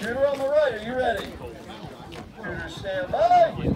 Shooter on the right, are you ready? Shooter stand by.